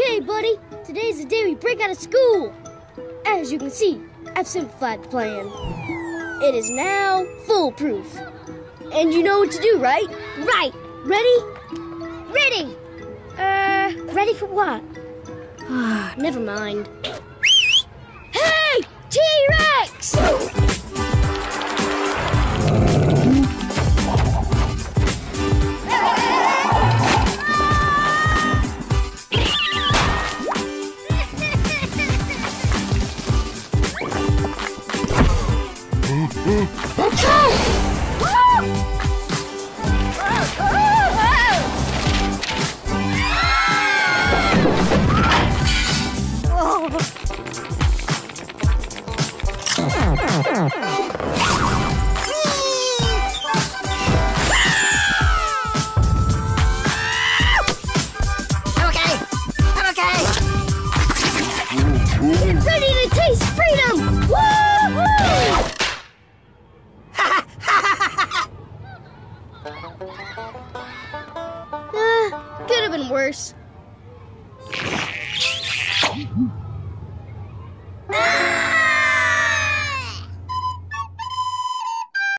Okay, buddy. Today's the day we break out of school. As you can see, I've simplified the plan. It is now foolproof. And you know what to do, right? Right. Ready? Ready. Uh, ready for what? Ah, never mind. Ooh. Uh, could have been worse.